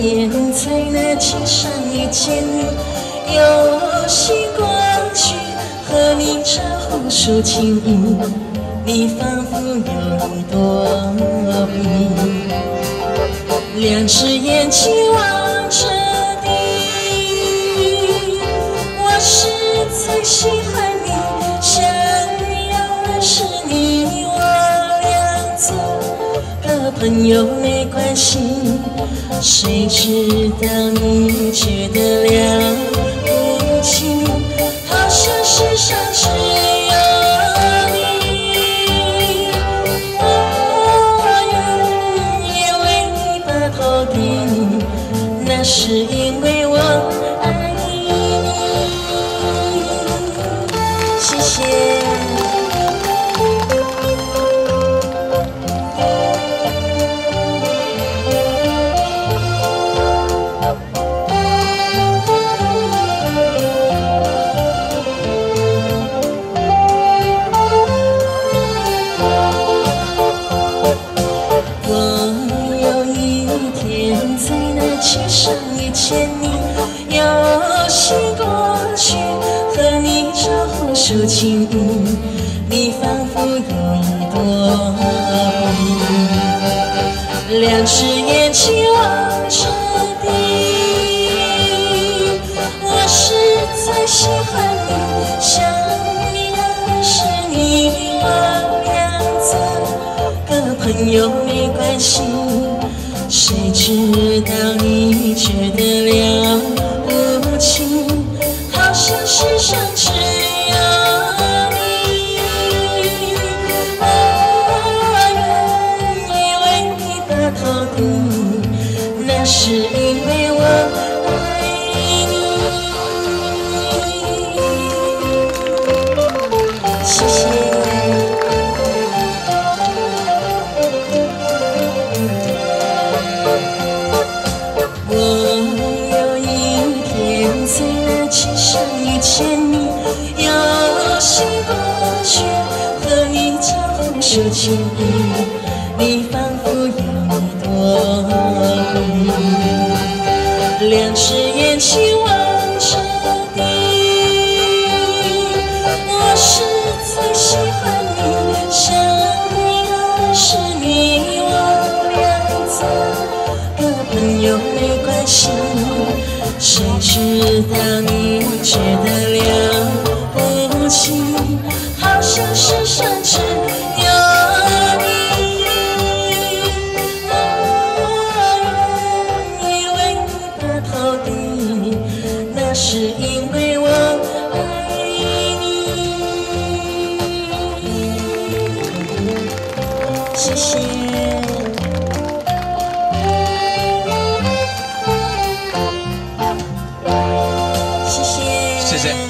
在那街上遇见你，游戏过去，和你招呼说情意，你仿佛有你多迷，两只眼睛望朋友没关系。谁知道你觉得了不起？好像世上只有你，我愿意为你把头低，那是因为那街上遇见你，游戏过去，和你招呼说情意，你仿佛有一朵迷，两只眼睛望着地，我实在喜欢你，想要的是你我俩做个朋友没关系。谁知道你那是因为我爱你。谢谢。见你，有心过去，和你招呼说情意，你两只眼睛望着地，我是最喜欢你，想你的是你我俩做个朋友没关系。谁知道你觉得了不起？好像是上只是因为我爱你。谢谢谢谢。